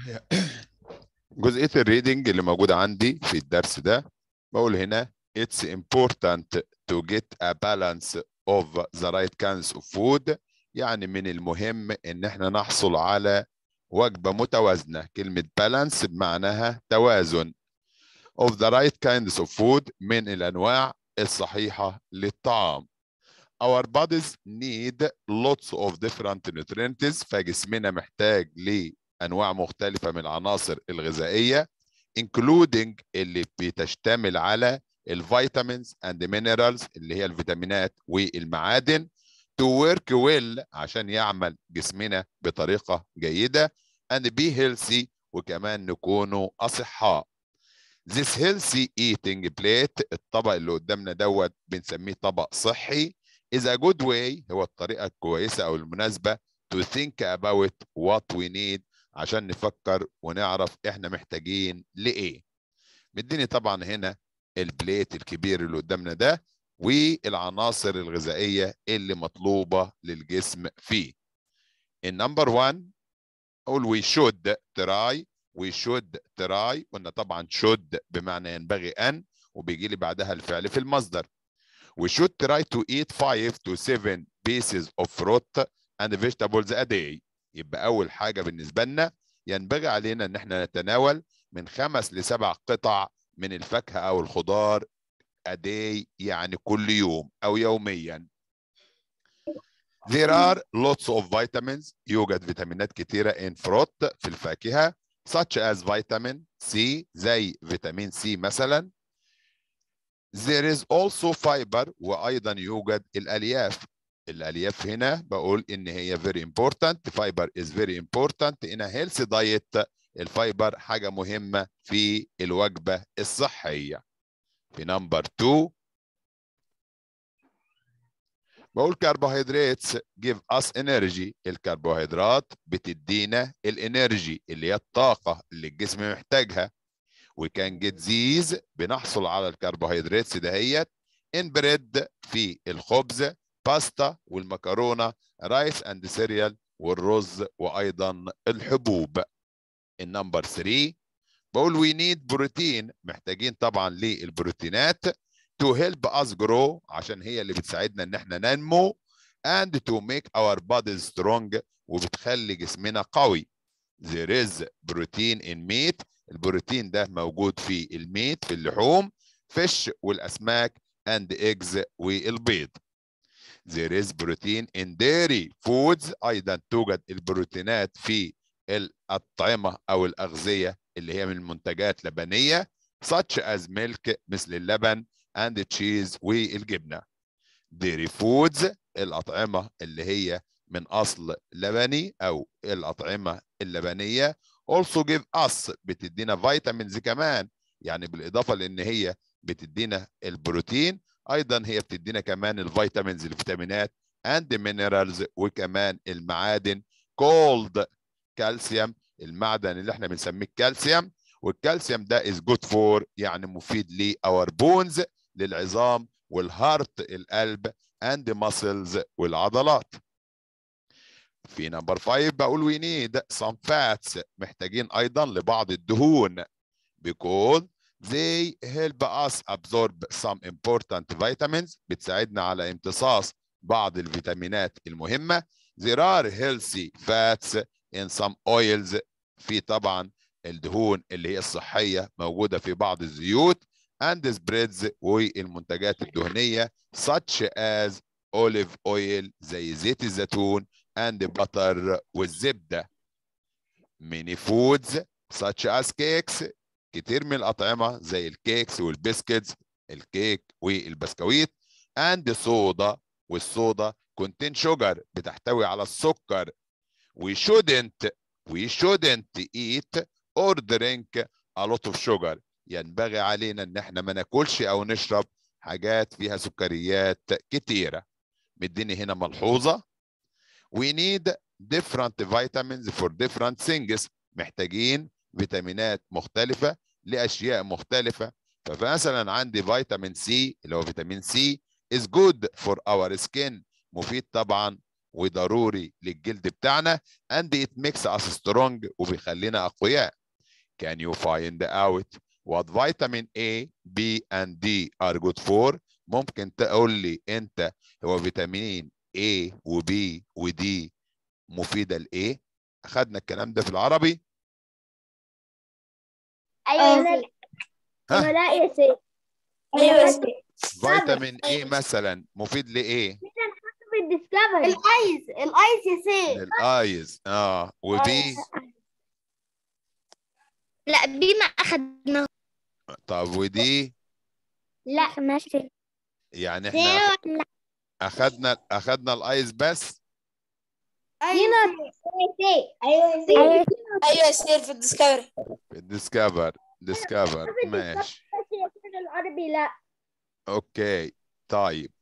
جزئية الريدنج اللي موجودة عندي في الدرس ده بقول هنا it's important to get a balance of the right kinds of food. يعني من المهم إن إحنا نحصل على وجبة متوازنة. كلمة balance بمعناها توازن. Of the right kinds of food من الأنواع الصحيحة للطعام. Our bodies need lots of different nutrients. فجسمنا محتاج لانواع مختلفة من العناصر الغذائية including اللي بتشتمل على ال vitamins and minerals اللي هي الفيتامينات والمعادن to work well عشان يعمل جسمنا بطريقة جيدة and be healthy وكمان نكونوا أصحاء. This healthy eating plate الطبق اللي قدامنا دوت بنسميه طبق صحي is a good way هو الطريقة الكويسة أو المناسبة to think about what we need عشان نفكر ونعرف إحنا محتاجين لإيه. مديني طبعا هنا البليت الكبير اللي قدامنا ده والعناصر الغذائية اللي مطلوبة للجسم فيه. النمبر 1 قول we should try we should try قلنا طبعا should بمعنى ينبغي أن وبيجي لي بعدها الفعل في المصدر. We should try to eat 5 to 7 pieces of fruit and vegetables a day. يبقى أول حاجة بالنسبة لنا ينبغي علينا إن إحنا نتناول من خمس لسبع قطع من الفاكهة أو الخضار day يعني كل يوم أو يوميا. There are lots of vitamins. يوجد فيتامينات كتيرة in fruit في الفاكهة such as vitamin C زي vitamin C مثلا. There is also fiber وأيضا يوجد الألياف. الألياف هنا بقول إن هي very important fiber is very important. In a healthy diet ال fiber حاجة مهمة في الوجبة الصحية. في number 2 بقول carbohydrates give us energy. الكربوهيدرات بتدينا ال energy اللي هي الطاقة اللي الجسم محتاجها. We can get بنحصل على الكربوهيدرات دهيت. In bread في الخبز باستا والمكرونة rice and cereal والرز وأيضا الحبوب. ال number 3 بقول we need protein محتاجين طبعا للبروتينات to help us grow عشان هي اللي بتساعدنا إن إحنا ننمو and to make our bodies strong وبتخلي جسمنا قوي. There is protein in meat. البروتين ده موجود في الميت في اللحوم فيش والأسماك and eggs والبيض. There is protein in dairy foods. أيضا توجد البروتينات في الأطعمة أو الأغذية اللي هي من منتجات لبنية such as milk مثل اللبن and cheese والجبنة. Dairy foods الأطعمة اللي هي من أصل لبني أو الأطعمة اللبنية also give us بتدينا vitamins كمان. يعني بالإضافة لأن هي بتدينا البروتين أيضا هي بتدينا كمان الفيتامينز الفيتامينات and minerals وكمان المعادن called calcium المعدن اللي إحنا بنسميه الكالسيوم والكالسيوم ده is good for يعني مفيد ل our bones للعظام وال heart القلب and muscles والعضلات. في نمبر 5 بقول we need some fats محتاجين أيضا لبعض الدهون. because they help us absorb some important vitamins بتساعدنا على امتصاص بعض الفيتامينات المهمة there are healthy fats in some oils في طبعا الدهون اللي هي الصحية موجودة في بعض الزيوت and spreads والمنتجات الدهنية such as olive oil زي زيت الزيتون and butter والزبدة many foods such as cakes كتير من الأطعمة زي ال cakes وال biscuits الكيك والبسكويت and soda والصودا contain sugar بتحتوي على السكر. We shouldn't we shouldn't eat or drink a lot of sugar. ينبغي علينا إن إحنا ما ناكلش أو نشرب حاجات فيها سكريات كتيرة. مديني هنا ملحوظة. We need different vitamins for different things. محتاجين فيتامينات مختلفة لأشياء مختلفة. فمثلا عندي vitamin C اللي هو vitamin C is good for our skin مفيد طبعا وضروري للجلد بتاعنا and it makes us strong وبيخلينا أقوياء. Can you find out what vitamin A B and D are good for ممكن تقول لي أنت هو فيتامينين A و B و D مفيدة لإيه؟ أخدنا الكلام ده في العربي. أيوه ها؟ لا يا سيد سيد. فيتامين A مثلا؟ مفيد الديسكفري الايز الايز يا سيد للآيز آه. وبي؟ لا بي ما أخدناه. طب ودي؟ لا. ماشي. يعني إحنا أخدنا أخدنا الآيس بس؟ أيوه أيوه أيوه سيد في الديسكفري. ديسكفر ديسكفر ماشي. العربي لا. Okay طيب.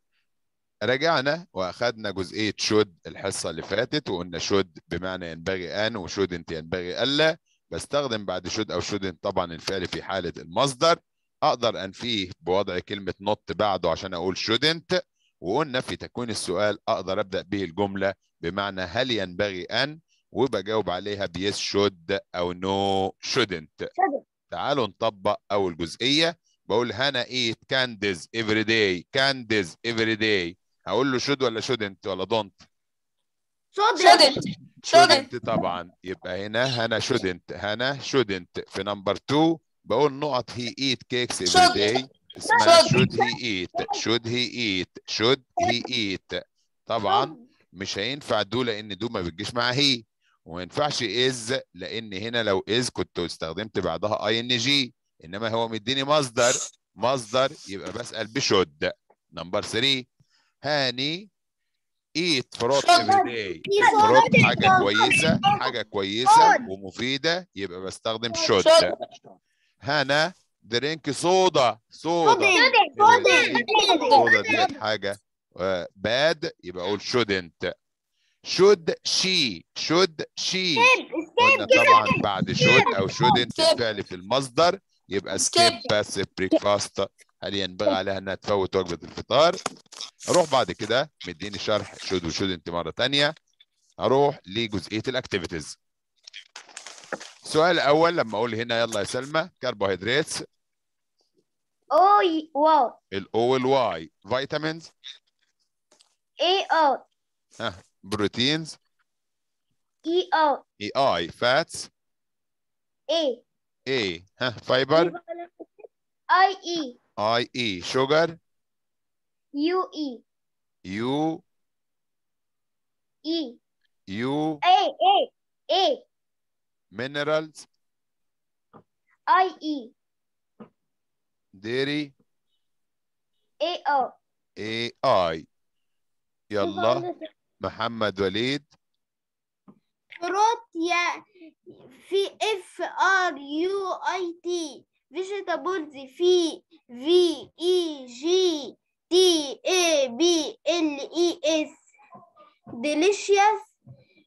رجعنا واخدنا جزئية should الحصة اللي فاتت وقلنا should بمعنى ينبغي أن و shouldn't ينبغي ألا. بستخدم بعد should أو shouldn't طبعا الفعل في حالة المصدر. أقدر أنفيه بوضع كلمة not بعده عشان أقول shouldn't وقلنا في تكوين السؤال أقدر أبدأ به الجملة بمعنى هل ينبغي أن وبجاوب عليها ب yes should أو no shouldn't. تعالوا نطبق أول جزئية. بقول هنا eat candies every day candies every day هقول له شود ولا شودنت ولا دونت شودنت. شودنت. طبعا. يبقى هنا هنا shouldn't هنا shouldn't في number 2 بقول نقط he eat cakes every. day اسمها. should he eat should he eat should he eat طبعا مش هينفع do لأن do ما بتجيش مع he وما ينفعش is لأن هنا لو إز كنت استخدمت بعدها ing إنما هو مديني مصدر مصدر يبقى بسأل ب should number 3 هاني eat fruit. every ال fruit حاجة كويسة حاجة كويسة ومفيدة يبقى بستخدم should Should. هنا درينك صودا صودا. صودا ديت حاجة bad يبقى أقول shouldn't. Should she should she. قلنا طبعا بعد should أو shouldn't. الفعل في المصدر يبقى skip. بس breakfast هل ينبغي عليها إنها تفوت وجبة الفطار. أروح بعد كده مديني شرح should و shouldn't مرة تانية. أروح لجزئية ال activities السؤال الأول لما أقول هنا يلا يا سلمى كربوهيدرات أو واو. الاو والواي فيتامينز اي أو بروتينز اي أو اي اي فاتس اي اي ها فايبر اي اي اي اي شوجر يو اي يو اي يو اي اي اي minerals? اي اي dairy? اي أو اي اي يلا محمد وليد fruit يا في F R U I T vegetables V V E G T A B L E S delicious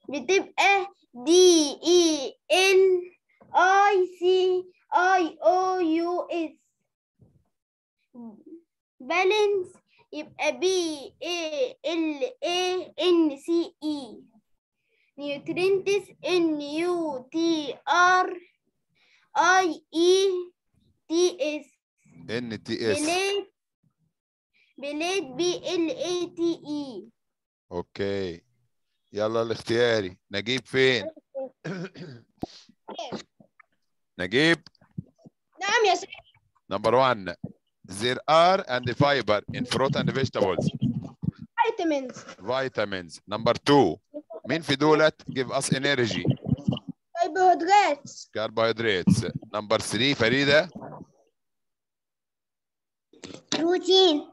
بتبقى D E L I C I O U S balance يبقى B A L A N C E nutrients N U T R I E T S N T S plate plate P L A T E أوكي يلا الاختياري نجيب فين نجيب نعم يا سيدي نمبر 1 there are and fiber in fruit and vegetables فيتامينز vitamins number 2 مين في دولت give us energy كربوهيدرات carbohydrates number 3 فريدة بروتين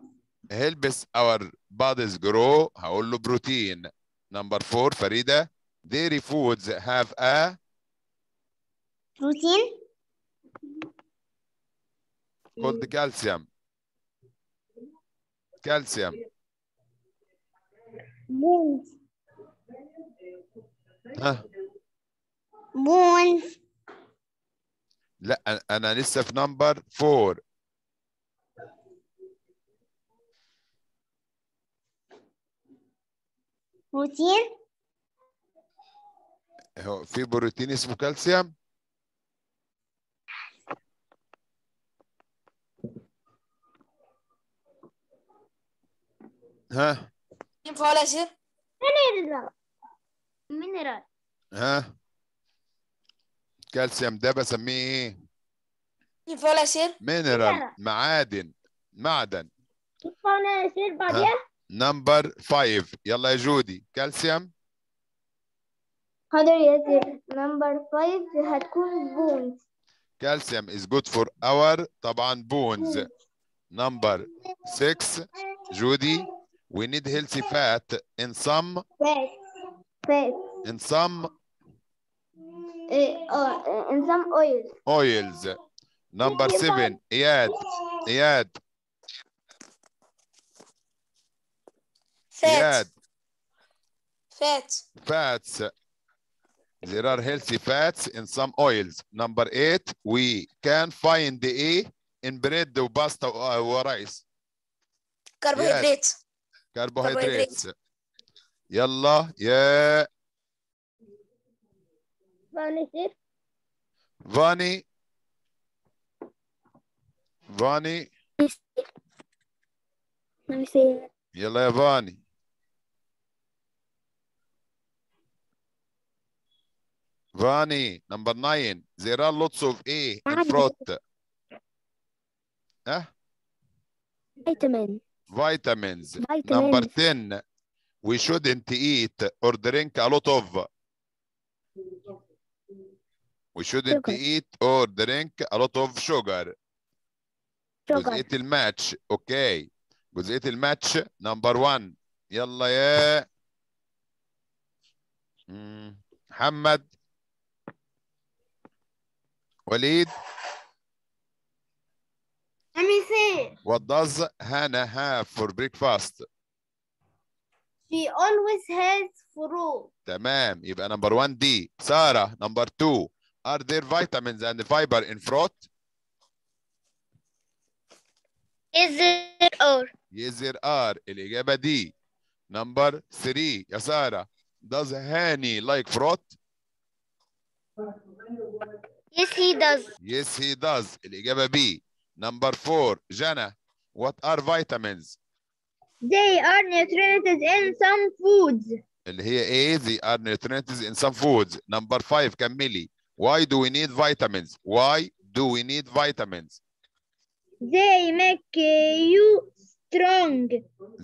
helps our bodies grow هقول له بروتين number 4 فريدة dairy foods have a بروتين called calcium Calcium بونز ها؟ بونز لا أنا- أنا لسه في number 4 4 بروتين؟ هو في بروتين اسمه كالسيوم؟ ها؟ ينفع ولا يصير؟ mineral mineral ها؟ كالسيوم ده بسميه إيه؟ ينفع ولا يصير؟ mineral. معادن. معدن. ينفع يصير بعديها number 5 يلا يا جودي. كالسيوم؟ حاضر يا sir number 5 هتكون bones. كالسيوم is good for our طبعا bones number 6 جودي؟ We need healthy fat in some. Fat. Fat. In some. Uh, uh, in some oils. Oils. Number seven. Iyad. Iyad. Fat. Fats. Fats. There are healthy fats in some oils. Number eight, we can find the A in bread, pasta, uh, or rice. Carbohydrates. يلا يا يصير فاني فاني يصير يلا يا فاني فاني number 9 there are lots of A in fruit. ها فيتامين vitamins number 10 we shouldn't eat or drink a lot of we shouldn't Sugar. eat or drink a lot of sugar جزئية الماتش أوكي جزئية الماتش نمبر 1 يلا يا. محمد وليد Let me see. what does Hannah have for breakfast She always has fruit. تمام يبقى نمبر 1 دي سارة نمبر 2 are there vitamins and fiber in fruit Is it or yes there are الإجابة دي نمبر 3 يا سارة does Hani like fruit Yes, he does. yes he does الإجابة B نمبر 4 جنى what are vitamins They are nutrients in some foods. اللي هي ايه they are nutrients in some foods number 5 كملي why do we need vitamins why do we need vitamins They make uh, you strong.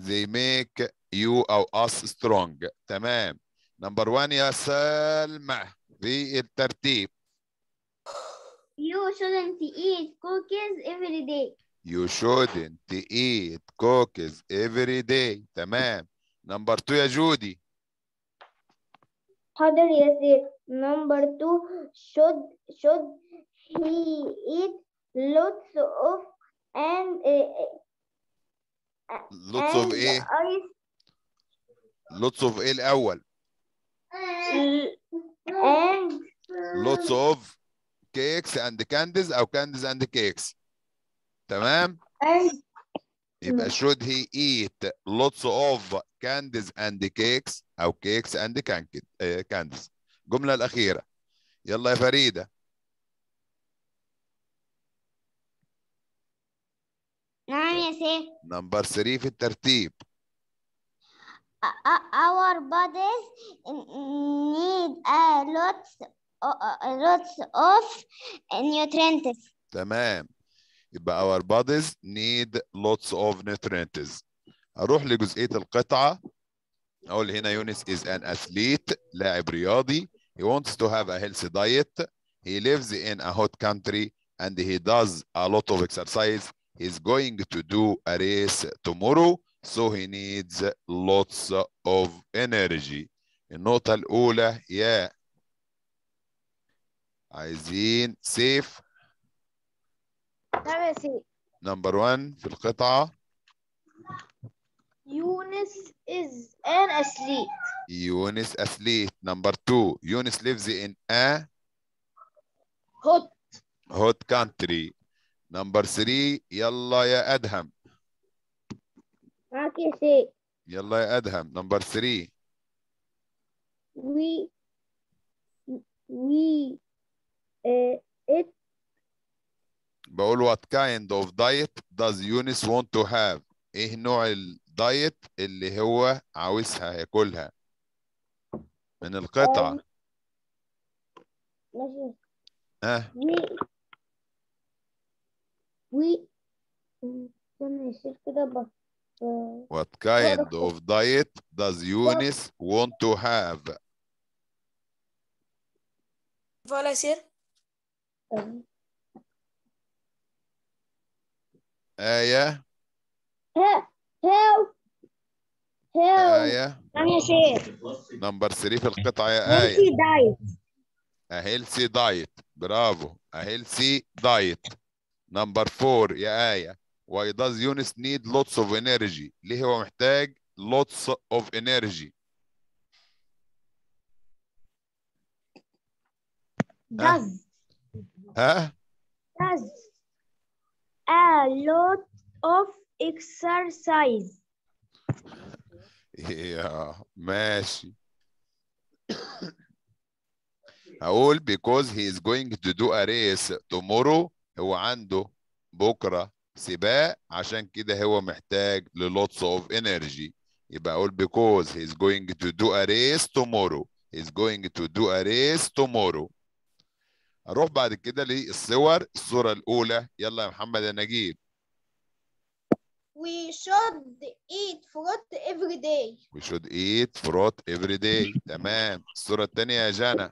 they make you او us strong تمام نمبر 1 يا سلمى في الترتيب You shouldn't eat cookies every day. you shouldn't eat cookies every day تمام نمبر 2 يا جودي حاضر يا سير. Number two, should should he eat lots of and uh, lots of and ايه ice lots of ايه الاول and lots of cakes and candies أو candies and cakes تمام يبقى should he eat lots of candies and cakes أو cakes and candies آه، الجملة الأخيرة يلا يا فريدة نعم يا سير. نمبر 3 في الترتيب Our bodies need a lot lots of nutrients. تمام يبقى our bodies need lots of nutrients اروح لجزئيه القطعه اقول هنا يونس is an athlete لاعب رياضي he wants to have a healthy diet he lives in a hot country and he does a lot of exercise he's going to do a race tomorrow so he needs lots of energy النقطة الأولى يا عايزين سيف نعم سيدي. نمبر 1 في القطعة Eunice is an athlete. يونس athlete number 2 يونس lives in a Hot. hot country number 3 يلا يا أدهم معك يا سير. يلا يا أدهم number 3 we we uh, it بقول what kind of diet does Yunus want to have إيه نوع الدايت اللي هو عاوزها ياكلها من القطعة ماشي ها we we استنى يصير كده بس what kind of diet does Yunus want to have ولا يصير آية آية نمبر 3 في القطعة يا آية healthy diet a healthy diet برافو healthy diet نمبر 4 يا آية why does Yunus need lots of energy ليه هو محتاج lots of energy does ها does a lot of exercise يا ماشي هقول because he is going to do a race tomorrow هو عنده بكرة سباق عشان كده هو محتاج ل lots of energy يبقى اقول because he is going to do a race tomorrow he is going to do a race tomorrow أروح بعد كده للصور الصورة الأولى يلا يا محمد يا نجيب We should eat fruit every day. we should eat fruit every day تمام الصورة الثانية يا جانا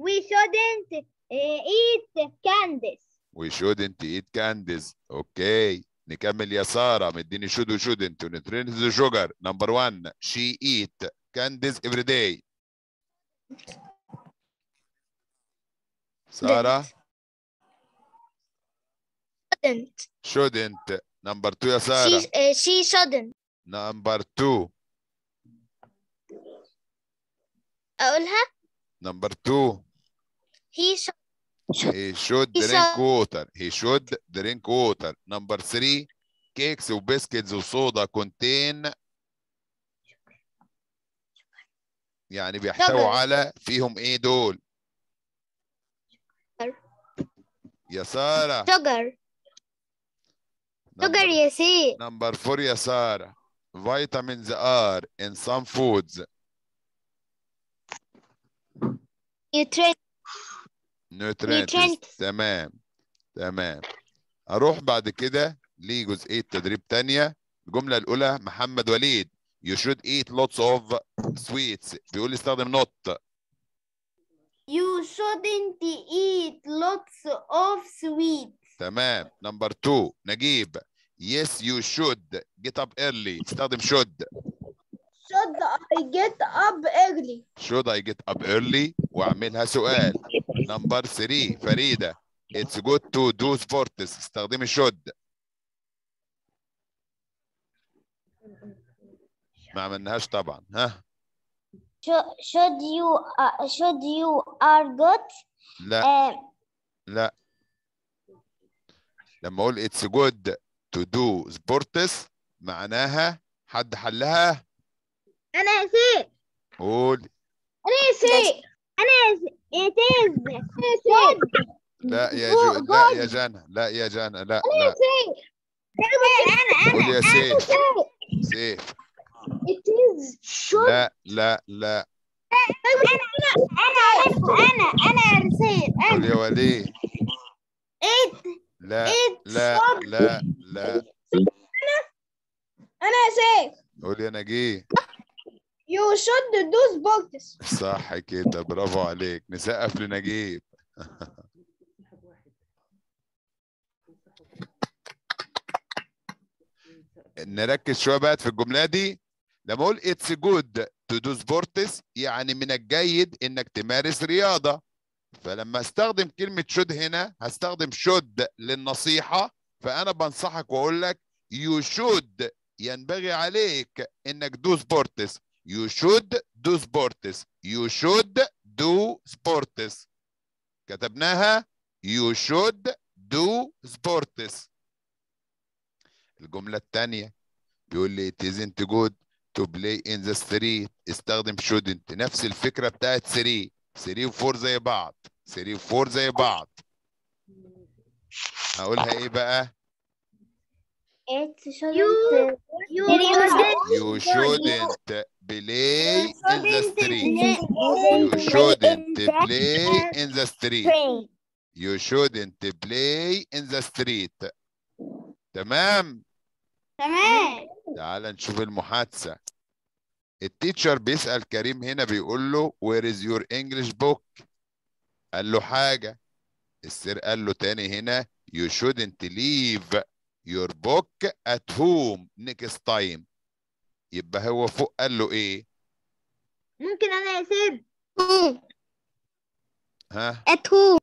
we shouldn't uh, eat candies we shouldn't eat candies أوكي نكمل يا سارة مديني should و shouldn't ونترين the sugar number one she eat candies every day سارة Shouldn't. shouldn't number two يا She, سارة uh, she shouldn't. number two أقولها number two he should. he should He drink should- water he should drink water number three cakes و biscuits و soda contain يعني بيحتووا Sugar. على فيهم إيه دول يا سارة. Sugar. Sugar يا سي number four يا سارة. Vitamins are in some foods. Nutrient nutrients. Nutrients. تمام. تمام. أروح بعد كده لجزئية تدريب تانية. الجملة الأولى محمد وليد. You should eat lots of sweets. بيقول لي استخدم not you shouldn't eat lots of sweets تمام نمبر 2 نجيب yes you should get up early استخدم should should I get up early should I get up early واعملها سؤال number 3 فريدة it's good to do sports استخدمي should ما عملناهاش طبعا ها Should, should you uh, should you are good? لا. Uh, لا. لما أقول it's good to do sports معناها حد حلها؟ أنا سي قول. أنا سي is. Should لا يا جو لا. يا جنى لا يا جنى لا لا. قول يا سيف. سي سيف. It is should لا لا لا. أنا أنا أنا سي قول يا وليد. It لا it لا لا لا. أنا سي قول يا نجيب you should do sports صح كده برافو عليك. نسقف لنجيب نركز شوية بقى في الجملة دي. لما أقول it's good to do sports يعني من الجيد إنك تمارس رياضة فلما أستخدم كلمة should هنا هستخدم should للنصيحة فأنا بنصحك وأقول لك you should ينبغي عليك إنك do sports You should do sports. You should do sports. كتبناها You should do sports. الجملة الثانية بيقول لي it isn't good to play in the street استخدم shouldn't نفس الفكرة بتاعت 3 3 و 4 زي بعض 3 و 4 زي بعض هقولها إيه بقى It shouldn't. You- You you shouldn't play in the street you shouldn't play in the street you shouldn't play in the street تمام تمام. تعال نشوف المحادثة. التيتشر بيسأل كريم هنا بيقول له where is your English book? قال له حاجة. السير قال له تاني هنا you shouldn't leave your book at home next time. يبقى هو فوق قال له إيه؟ ممكن أنا يا سيد. ها؟ At home.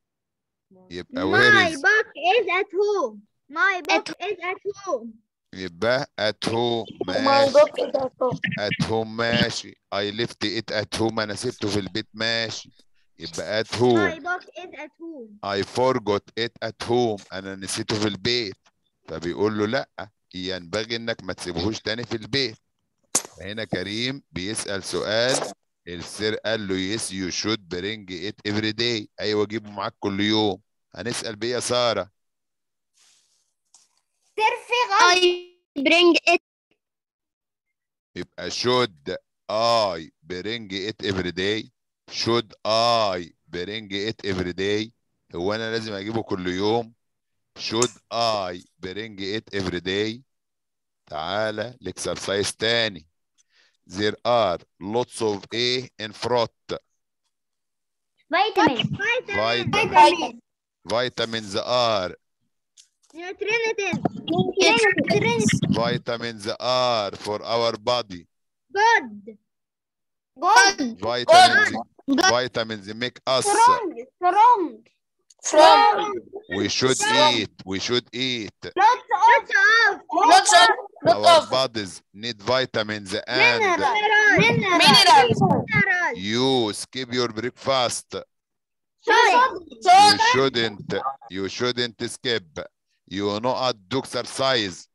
يبقى where my is book is at home. My book is at home. يبقى at home ماشي. At home ماشي. I left it at home أنا سبته في البيت ماشي. يبقى at my home book is at home. I forgot it at home أنا نسيته في البيت. فبيقول له لأ ينبغي إنك ما تسيبهوش تاني في البيت. هنا كريم بيسأل سؤال. السير قال له yes you should bring it every day. أيوه جيبه معاك كل يوم. هنسأل بيه يا سارة. I bring it يبقى should I bring it every day should I bring it every day هو أنا لازم اجيبه كل يوم should I bring it every day تعالى الاكسرسايز تاني there are lots of A in fruit Vitamin. vitamin vitamins are nutrients vitamins are for our body. Good good vitamins. Vitamins make us strong. From we should eat. We should eat. Lots of lots of lot our bodies need vitamins and minerals. minerals. Minerals. you skip your breakfast. Solid. So you shouldn't. You shouldn't skip you know at do exercise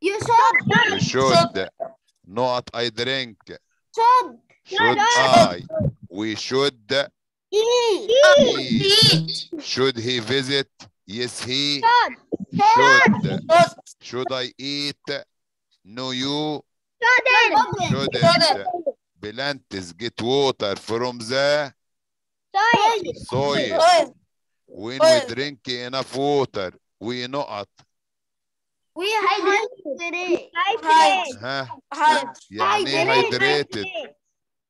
you should you should not I drink. Should should I? We should eat. eat. Should he visit? Yes he should. should. I eat? No you shouldn't. Shouldn't plants get water from the soil. Soil. When we drink enough water we not we hydrate Hydrate. ها Hydrate. يعني إيه hydrated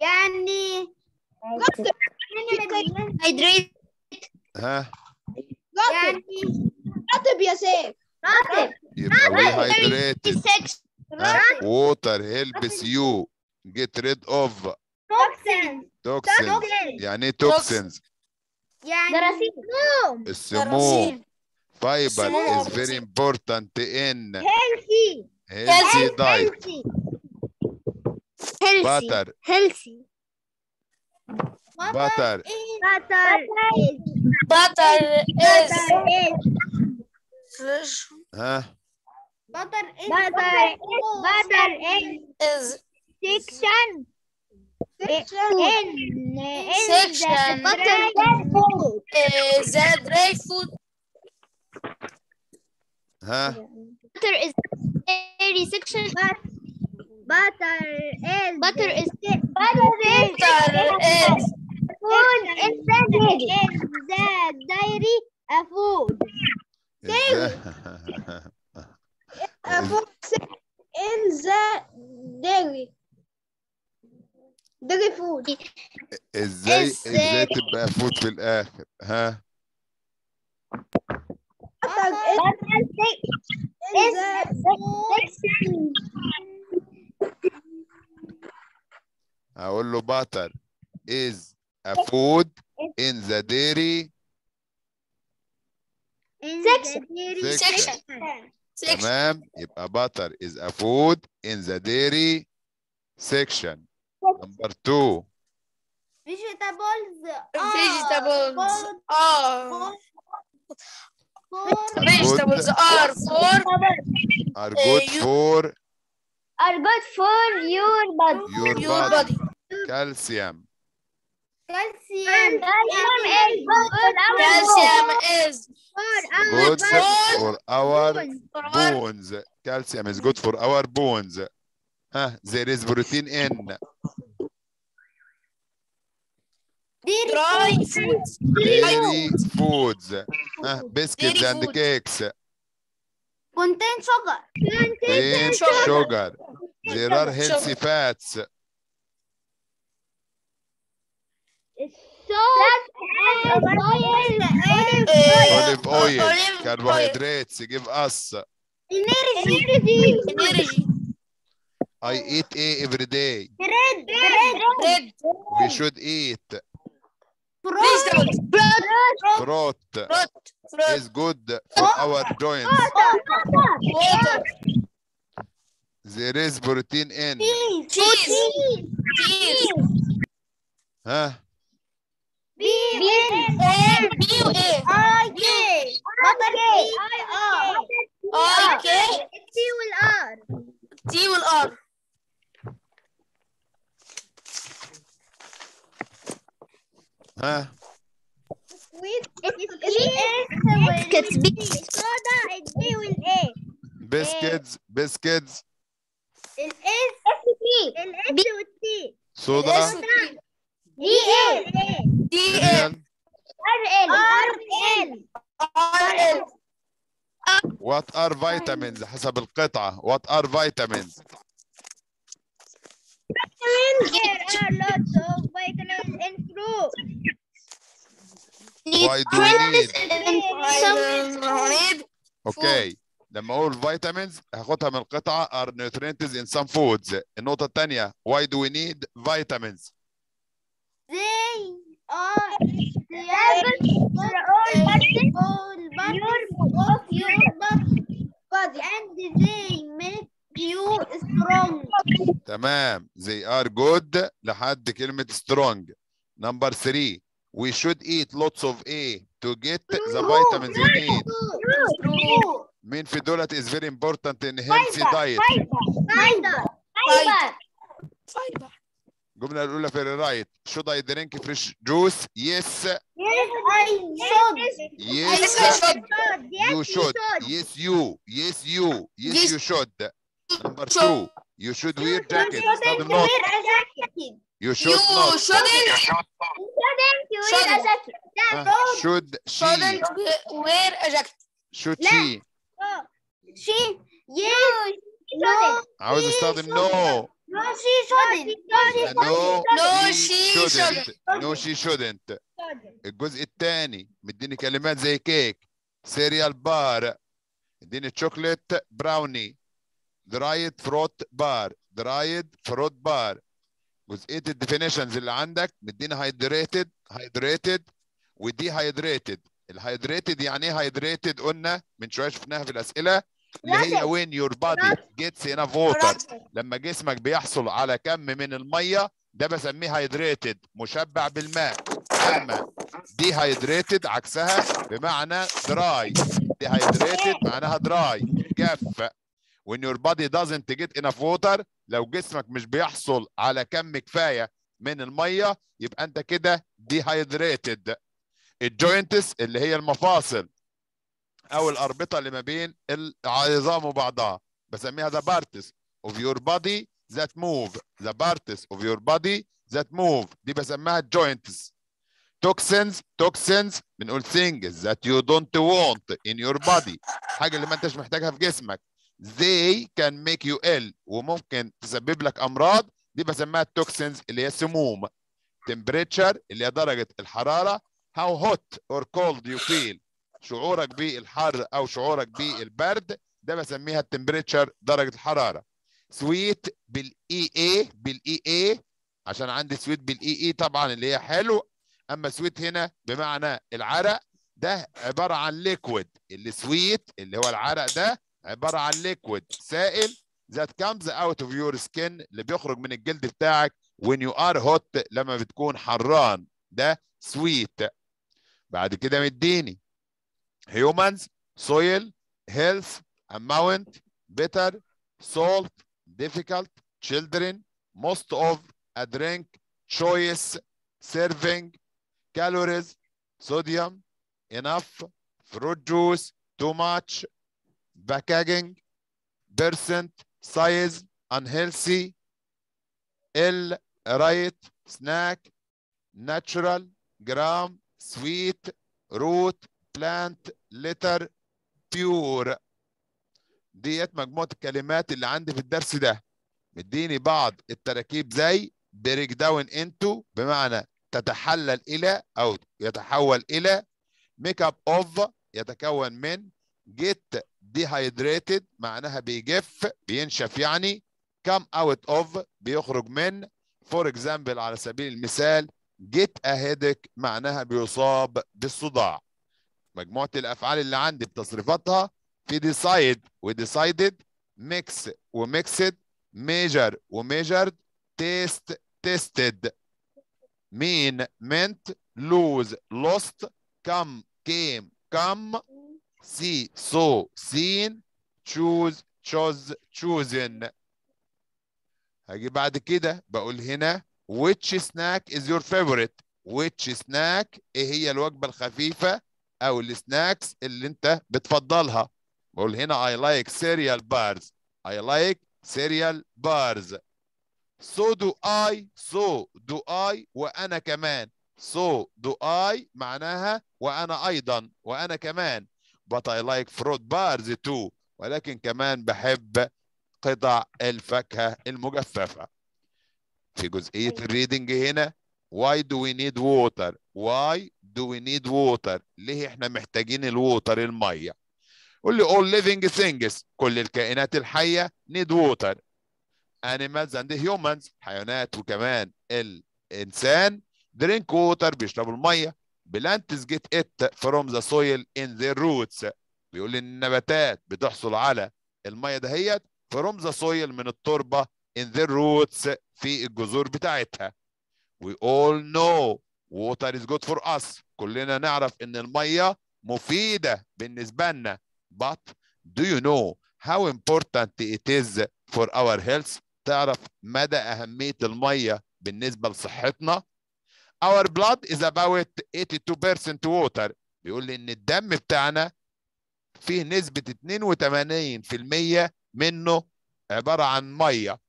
يعني hydrate ها يعني رطب يا سيف رطب يبقى we hydrated sex ها water helps you get rid of toxins toxins يعني إيه toxins يعني جراثيم. نوم السموم Fiber healthy. is very important in healthy, healthy, healthy diet. Healthy. Butter. Healthy. Butter. Butter. Butter is. Butter is. Butter is. Huh? Butter is. Butter is. Butter is. Section. Section. Section. Butter is a dry food. ها butter is dairy section butter is butter is butter Butter is food in the in the dairy a food ازاي a food in the dairy dairy food ازاي ازاي؟ ازاي تبقى فوت في الاخر ها butter is the section هقول له butter is a food in the dairy in Section. the dairy Section. section six. تمام يبقى butter is a food in the dairy section number two vegetables Vegetables are are vegetables are for are good you- for are good for your body. your Your body. body. calcium. Calcium. Calcium is good for our Calcium is good for our bones. Calcium is good for our bones. ها there is protein in dry foods. dairy foods ها biscuits Dairy and food. cakes Contain sugar. with sugar. sugar there are healthy fats Salt and Uh, olive oil olive carbohydrates give us Energy. Energy. I eat a every day Bread. Bread. Bread. we should eat Vegetables. fruit Fruit. Fruit. is good for our joints Water. there is protein in Cheese. Cheese. ها A. B. A. Okay. I. K. T will R. T will R. ها. Soda الدي والاي biscuits biscuits الاس الاس والتي soda دي إيه D. A. cereal ار ال R. L. what are vitamins حسب القطعة what are vitamins There are lots of vitamins in fruit. why do we need. أوكي لما أقول vitamins هاخدها من القطعة are nutrients in some foods النقطة الثانية why do we need vitamins They are the parts of your body and they make you strong. تمام they are good لحد كلمة strong number three we should eat lots of A to get the vitamins we need True. مين في دولت is very important in healthy diet Fiber. Fiber. Fiber. الجملة الأولى في الرايت should I drink fresh juice yes Yes, I should. yes I should. you should yes you yes you yes Yes. you should number Should. two you should wear jacket استخدم not you should You not shouldn't. Shouldn't. ها، should she Shouldn't wear a jacket. should لا. she She, yes, no, عاوز استخدم should. no no, she shouldn't. no No, she she shouldn't no she shouldn't الجزء الثاني مديني كلمات زي كيك سيريال بار اديني تشوكلت براوني درايد فروت بار. درايد فروت بار. جزئيه ال definitions اللي عندك مديني hydrated hydrated و dehydrated ال hydrated يعني إيه hydrated قلنا من شوية شفناها في الأسئلة اللي هي when your body gets enough water لما جسمك بيحصل على كم من المية ده بسميه hydrated مشبع بالماء. أما dehydrated عكسها بمعنى dry dehydrated معناها dry جاف when your body doesn't get enough water لو جسمك مش بيحصل على كم كفاية من المية يبقى أنت كده dehydrated ال joints اللي هي المفاصل أو الأربطة اللي ما بين العظام وبعضها بسميها the parts of your body that move. The parts of your body that move. دي بسميها joints. Toxins toxins بنقول things that you don't want in your body. حاجة اللي ما أنتش محتاجها في جسمك. They can make you ill وممكن تسبب لك أمراض دي بسميها toxins اللي هي سموم. Temperature اللي هي درجة الحرارة how hot or cold you feel. شعورك بالحر أو شعورك بالبرد ده بسميها ال temperature درجة الحرارة. sweat بال e a بال e a عشان عندي sweet بال e e طبعا اللي هي حلو. أما sweat هنا بمعنى العرق ده عبارة عن liquid اللي sweat اللي هو العرق ده عباره عن liquid سائل that comes out of your skin اللي بيخرج من الجلد بتاعك when you are hot لما بتكون حران ده سويت بعد كده مديني humans soil health amount bitter salt difficult children most of a drink choice serving calories sodium enough fruit juice too much packaging percent size unhealthy ill right snack natural gram sweet root plant liter pure. ديت مجموعة الكلمات اللي عندي في الدرس ده. مديني بعض التراكيب زي break down into بمعنى تتحلل إلى أو يتحول إلى make up of يتكون من get dehydrated معناها بيجف بينشف يعني come out of بيخرج من. for example على سبيل المثال جيت اهيدك معناها بيصاب بالصداع. مجموعة الأفعال اللي عندي بتصريفاتها في decide و decided mix و mixed measure و measured test tested mean meant lose lost come came come. See saw seen choose chose chosen هاجي بعد كده بقول هنا which snack is your favorite which snack إيه هي الوجبة الخفيفة أو السناكس اللي انت بتفضلها بقول هنا I like cereal bars I like cereal bars so do I so do I وأنا كمان so do I معناها وأنا أيضا وأنا كمان but I like fruit bars too. ولكن كمان بحب قطع الفاكهة المجففة. في جزئية ال reading هنا why do we need water? why do we need water ليه إحنا محتاجين ال water المية؟ قول لي all living things كل الكائنات الحية need water. animals and humans حيوانات وكمان الإنسان drink water بيشربوا المية. Plants get it from the soil in their roots بيقول لي النباتات بتحصل على المية دهيت from the soil من التربة in their roots في الجذور بتاعتها we all know water is good for us كلنا نعرف ان المية مفيدة بالنسبة لنا but do you know how important it is for our health تعرف مدى أهمية المية بالنسبة لصحتنا our blood is about 82% water. بيقول لي إن الدم بتاعنا فيه نسبة 82% منه عبارة عن مية.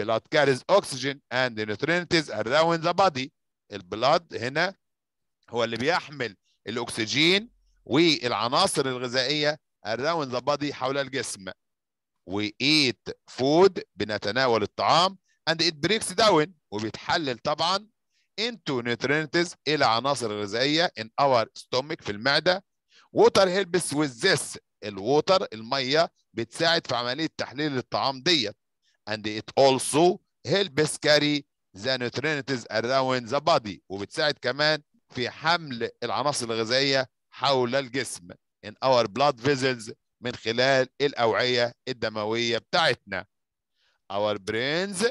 Blood carries oxygen and nutrients around the body. البلاد هنا هو اللي بيحمل الأكسجين والعناصر الغذائية around the body حول الجسم. We eat food بنتناول الطعام and it breaks down. وبيتحلل طبعا into nutrients إلى عناصر غذائية in our stomach في المعدة. Water helps with this. الووتر المية بتساعد في عملية تحليل الطعام ديت. And it also helps carry the nutrients around the body. وبتساعد كمان في حمل العناصر الغذائية حول الجسم in our blood vessels من خلال الأوعية الدموية بتاعتنا. Our brains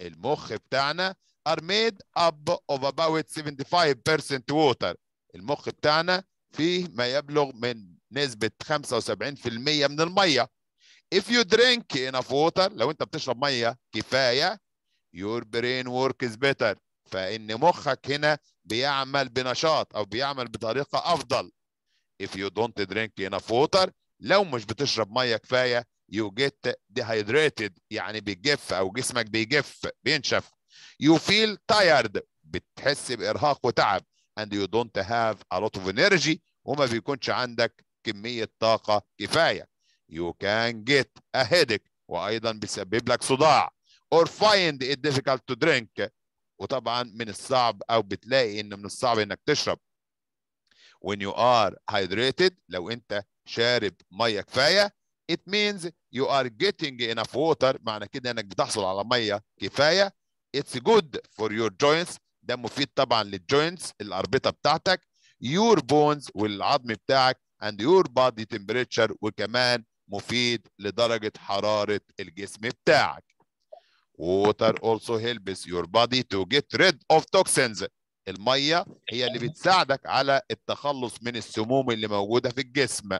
المخ بتاعنا are made up of about 75% water. المخ بتاعنا فيه ما يبلغ من نسبة 75% من المية. If you drink enough water لو انت بتشرب مية كفاية your brain works better. فإن مخك هنا بيعمل بنشاط أو بيعمل بطريقة أفضل. If you don't drink enough water لو مش بتشرب مية كفاية you get dehydrated يعني بيجف أو جسمك بيجف بينشف. You feel tired. بتحس بإرهاق وتعب. And you don't have a lot of energy. وما بيكونش عندك كمية طاقة كفاية. You can get a headache وأيضا بيسبب لك صداع. Or find it difficult to drink. وطبعا من الصعب أو بتلاقي إن من الصعب إنك تشرب. When you are hydrated. لو أنت شارب مية كفاية. It means you are getting enough water. معنى كده إنك بتحصل على مية كفاية. It's good for your joints ده مفيد طبعا للجوينتس الأربطة بتاعتك your bones والعظم بتاعك and your body temperature وكمان مفيد لدرجة حرارة الجسم بتاعك. Water also helps your body to get rid of toxins. المية هي اللي بتساعدك على التخلص من السموم اللي موجودة في الجسم.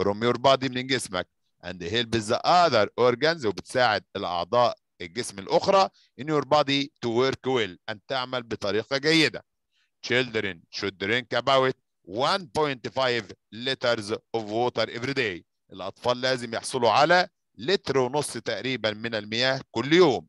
From your body من جسمك. and helps the other organs وبتساعد الأعضاء الجسم الأخرى in your body to work well أن تعمل بطريقة جيدة. Children should drink about 1.5 liters of water every day. الأطفال لازم يحصلوا على لتر ونص تقريبا من المياه كل يوم.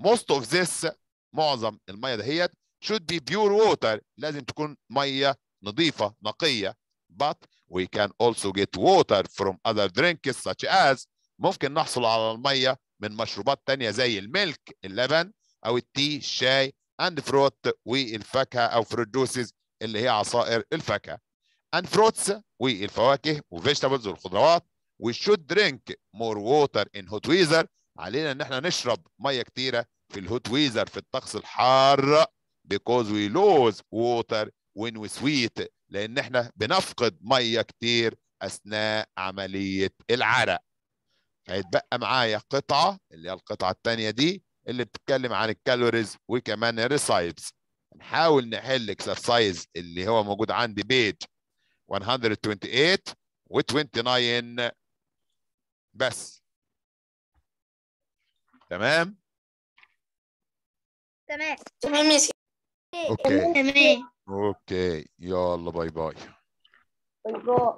Most of this معظم المياه دهيت should be pure water لازم تكون مياه نظيفة نقية but we can also get water from other drinks such as ممكن نحصل على المية من مشروبات تانية زي الملك اللبن أو التي الشاي and fruit والفاكهة أو fruit juices اللي هي عصائر الفاكهة. And fruits والفواكه وفيجيتابلز والخضروات. Should drink more water in hot weather. علينا إن إحنا نشرب مية كتيرة في ال hot weather في الطقس الحار because we lose water when we sweat. لأن إحنا بنفقد مية كتير أثناء عملية العرق. هيتبقى معايا قطعة اللي هي القطعة الثانية دي اللي بتتكلم عن ال calories وكمان ال recipes. نحاول نحل exercise اللي هو موجود عندي page 128 و 29 بس. تمام؟ تمام. تمام يا okay. تمام. okay. يلا bye bye. الجو